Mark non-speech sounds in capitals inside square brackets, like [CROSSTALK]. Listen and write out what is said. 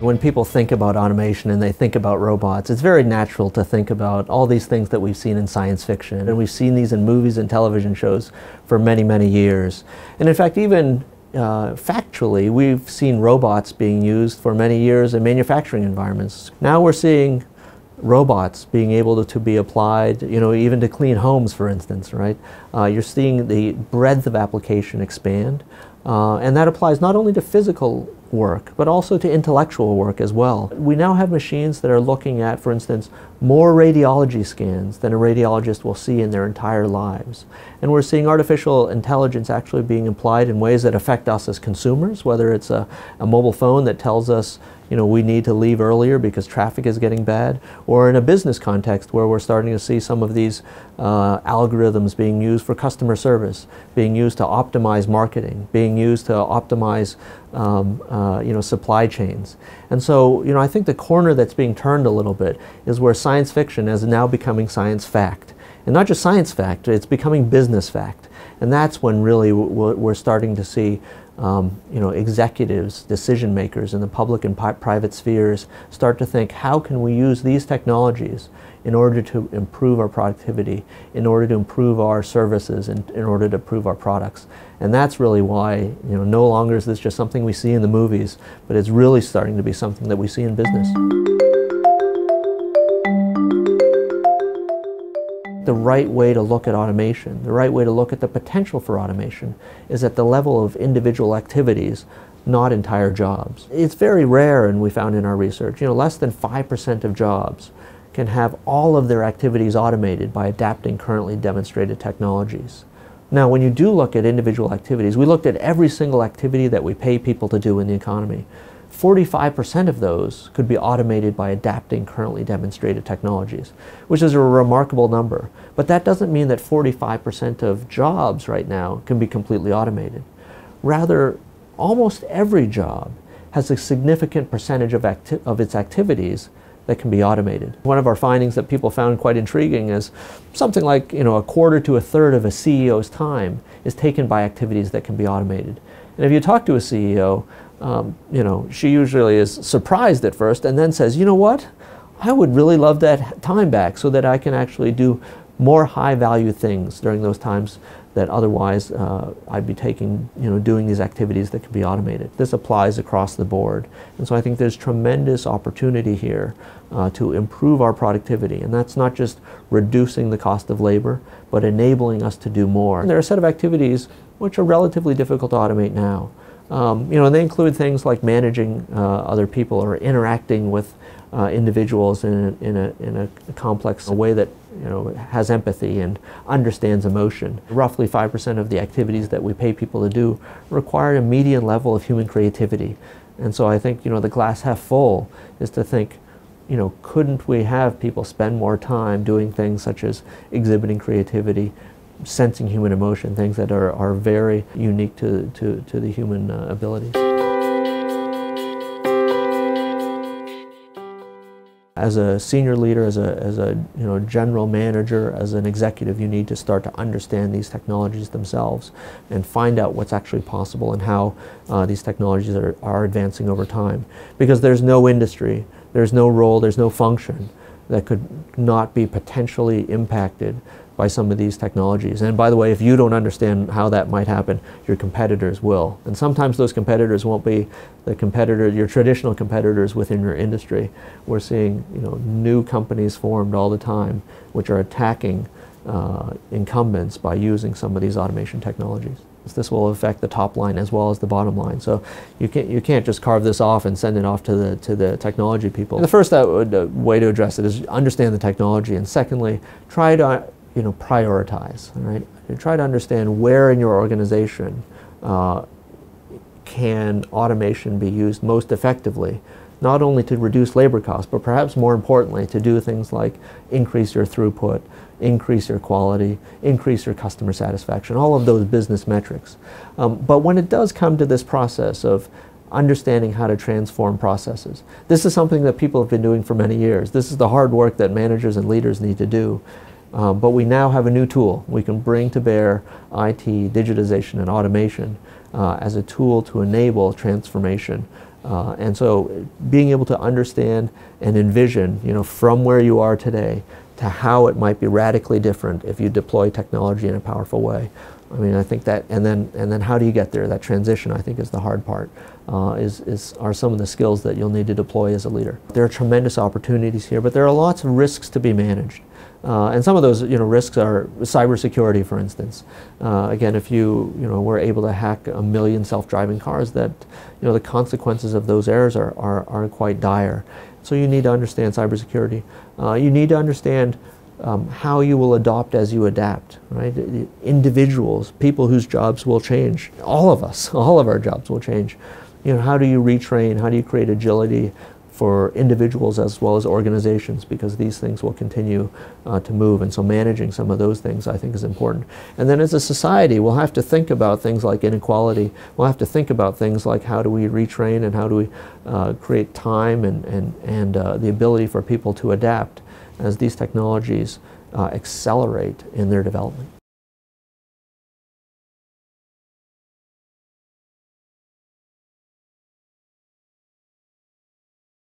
When people think about automation and they think about robots, it's very natural to think about all these things that we've seen in science fiction. And we've seen these in movies and television shows for many, many years. And in fact, even uh, factually, we've seen robots being used for many years in manufacturing environments. Now we're seeing robots being able to, to, be applied, you know, even to clean homes, for instance, right? Uh, you're seeing the breadth of application expand. Uh, and that applies not only to physical work, but also to intellectual work as well. We now have machines that are looking at, for instance, more radiology scans than a radiologist will see in their entire lives. And we're seeing artificial intelligence actually being applied in ways that affect us as consumers, whether it's a, a mobile phone that tells us you know, we need to leave earlier because traffic is getting bad, or in a business context where we're starting to see some of these uh, algorithms being used for customer service, being used to optimize marketing, being used to optimize um, uh, you know, supply chains. And so, you know, I think the corner that's being turned a little bit is where science fiction is now becoming science fact. And not just science fact, it's becoming business fact. And that's when really we're starting to see um, you know, executives, decision makers in the public and private spheres start to think, how can we use these technologies in order to improve our productivity, in order to improve our services, and in order to improve our products. And that's really why, you know, no longer is this just something we see in the movies, but it's really starting to be something that we see in business. The right way to look at automation, the right way to look at the potential for automation is at the level of individual activities, not entire jobs. It's very rare, and we found in our research, you know, less than 5% of jobs can have all of their activities automated by adapting currently demonstrated technologies. Now, when you do look at individual activities, we looked at every single activity that we pay people to do in the economy. 45% of those could be automated by adapting currently demonstrated technologies, which is a remarkable number. But that doesn't mean that 45% of jobs right now can be completely automated. Rather, almost every job has a significant percentage of, of its activities that can be automated. One of our findings that people found quite intriguing is something like you know, a quarter to a third of a CEO's time is taken by activities that can be automated. And if you talk to a CEO, um, you know, she usually is surprised at first and then says, you know what? I would really love that time back so that I can actually do more high value things during those times that otherwise uh, I'd be taking, you know, doing these activities that could be automated. This applies across the board. And so I think there's tremendous opportunity here uh, to improve our productivity. And that's not just reducing the cost of labor, but enabling us to do more. And there are a set of activities which are relatively difficult to automate now. Um, you know, and they include things like managing uh, other people or interacting with uh, individuals in a, in, a, in a complex way that you know, has empathy and understands emotion. Roughly 5% of the activities that we pay people to do require a median level of human creativity. And so I think, you know, the glass half full is to think, you know, couldn't we have people spend more time doing things such as exhibiting creativity, sensing human emotion, things that are, are very unique to, to, to the human uh, abilities. As a senior leader, as a, as a you know, general manager, as an executive, you need to start to understand these technologies themselves and find out what's actually possible and how uh, these technologies are, are advancing over time. Because there's no industry, there's no role, there's no function that could not be potentially impacted by some of these technologies. And by the way, if you don't understand how that might happen, your competitors will. And sometimes those competitors won't be the competitor, your traditional competitors within your industry. We're seeing you know, new companies formed all the time which are attacking uh, incumbents by using some of these automation technologies. This will affect the top line as well as the bottom line. So you can't, you can't just carve this off and send it off to the, to the technology people. And the first uh, way to address it is understand the technology. And secondly, try to you know, prioritize, right? And try to understand where in your organization uh, can automation be used most effectively, not only to reduce labor costs, but perhaps more importantly, to do things like increase your throughput, increase your quality, increase your customer satisfaction, all of those business metrics. Um, but when it does come to this process of understanding how to transform processes. This is something that people have been doing for many years. This is the hard work that managers and leaders need to do. Um, but we now have a new tool. We can bring to bear IT, digitization, and automation uh, as a tool to enable transformation uh, and so being able to understand and envision, you know, from where you are today to how it might be radically different if you deploy technology in a powerful way. I mean, I think that, and then, and then how do you get there? That transition, I think, is the hard part, uh, is, is, are some of the skills that you'll need to deploy as a leader. There are tremendous opportunities here, but there are lots of risks to be managed. Uh, and some of those you know, risks are cybersecurity, for instance. Uh, again, if you, you know, were able to hack a million self-driving cars, that, you know, the consequences of those errors are, are, are quite dire. So you need to understand cybersecurity. Uh, you need to understand um, how you will adopt as you adapt, right? Individuals, people whose jobs will change. All of us, [LAUGHS] all of our jobs will change. You know, how do you retrain? How do you create agility for individuals as well as organizations? Because these things will continue uh, to move, and so managing some of those things I think is important. And then as a society, we'll have to think about things like inequality. We'll have to think about things like how do we retrain and how do we uh, create time and, and, and uh, the ability for people to adapt as these technologies uh, accelerate in their development.